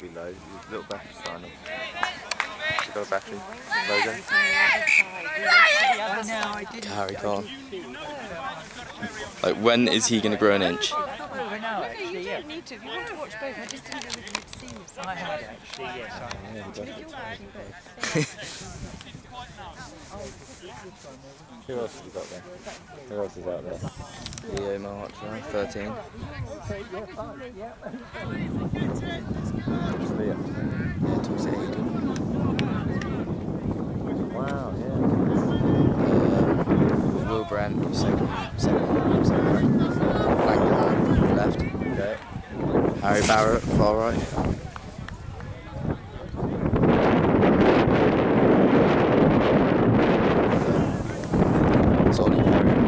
be low. Little battery sign on. You got a battery logo? Harry Khan. Like, when is he going to grow an inch? No, you don't need to. If you want to watch both, I just didn't know whether you'd seen this. I had actually, yes. I Yeah, you got it. Who else have you got there? Who else is out there? Leo Marcher, 13. Brent, second, second, second back left, okay. Harry Barrett, far right. Solid Harry.